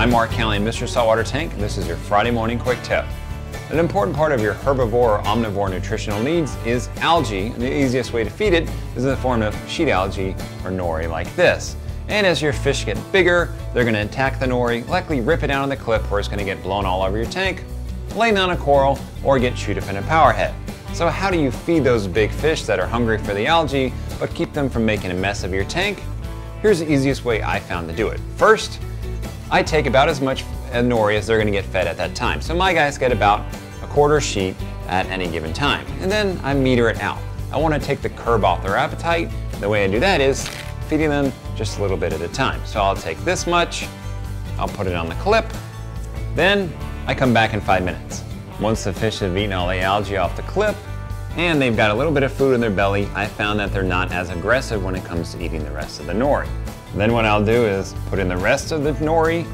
I'm Mark Callahan, Mr. Saltwater Tank, and this is your Friday morning quick tip. An important part of your herbivore or omnivore nutritional needs is algae, and the easiest way to feed it is in the form of sheet algae or nori like this. And as your fish get bigger, they're going to attack the nori, likely rip it out on the clip where it's going to get blown all over your tank, lay down a coral, or get chewed up in a powerhead. So how do you feed those big fish that are hungry for the algae, but keep them from making a mess of your tank? Here's the easiest way I found to do it. First, I take about as much nori as they're gonna get fed at that time. So my guys get about a quarter sheet at any given time. And then I meter it out. I wanna take the curb off their appetite. The way I do that is feeding them just a little bit at a time. So I'll take this much, I'll put it on the clip, then I come back in five minutes. Once the fish have eaten all the algae off the clip, and they've got a little bit of food in their belly, I found that they're not as aggressive when it comes to eating the rest of the nori. Then what I'll do is put in the rest of the nori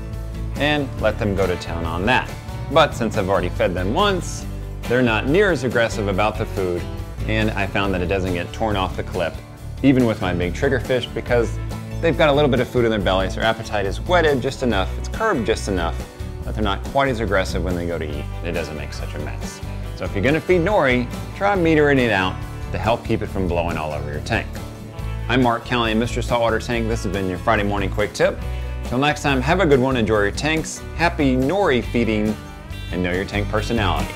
and let them go to town on that. But since I've already fed them once, they're not near as aggressive about the food, and I found that it doesn't get torn off the clip, even with my big triggerfish, because they've got a little bit of food in their bellies, their appetite is whetted just enough, it's curbed just enough, that they're not quite as aggressive when they go to eat. It doesn't make such a mess. So if you're gonna feed nori, try metering it out to help keep it from blowing all over your tank. I'm Mark Callahan, Mr. Saltwater Tank. This has been your Friday morning quick tip. Till next time, have a good one, enjoy your tanks, happy nori feeding, and know your tank personality.